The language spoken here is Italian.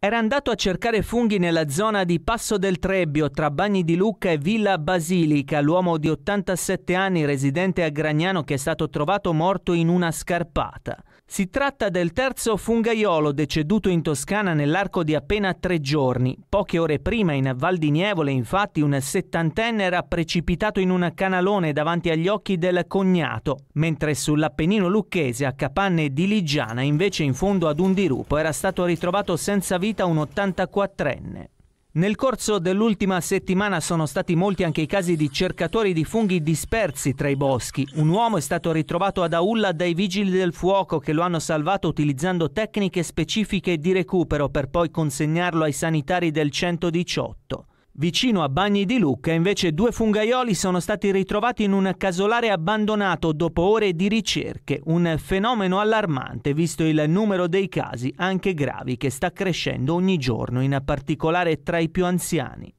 Era andato a cercare funghi nella zona di Passo del Trebbio, tra Bagni di Lucca e Villa Basilica, l'uomo di 87 anni residente a Gragnano che è stato trovato morto in una scarpata. Si tratta del terzo fungaiolo deceduto in Toscana nell'arco di appena tre giorni. Poche ore prima in Val di Nievole, infatti, un settantenne era precipitato in un canalone davanti agli occhi del cognato, mentre sull'Appennino lucchese a Capanne di Ligiana, invece in fondo ad un dirupo, era stato ritrovato senza vita un 84enne. Nel corso dell'ultima settimana sono stati molti anche i casi di cercatori di funghi dispersi tra i boschi. Un uomo è stato ritrovato ad Aulla dai vigili del fuoco che lo hanno salvato utilizzando tecniche specifiche di recupero per poi consegnarlo ai sanitari del 118. Vicino a Bagni di Lucca invece due fungaioli sono stati ritrovati in un casolare abbandonato dopo ore di ricerche, un fenomeno allarmante visto il numero dei casi anche gravi che sta crescendo ogni giorno, in particolare tra i più anziani.